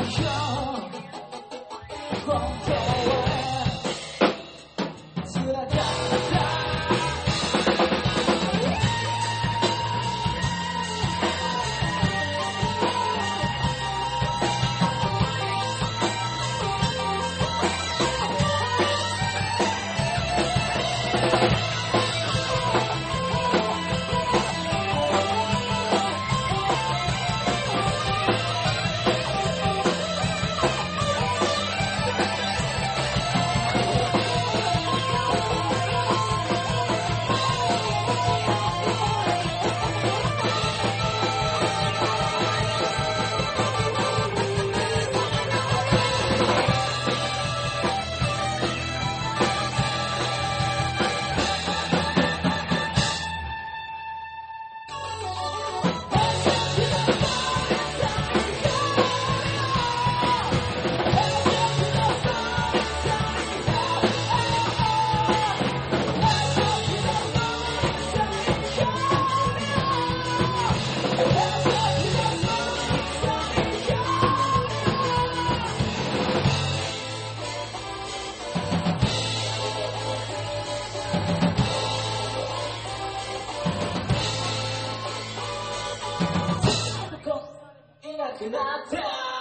your なくなった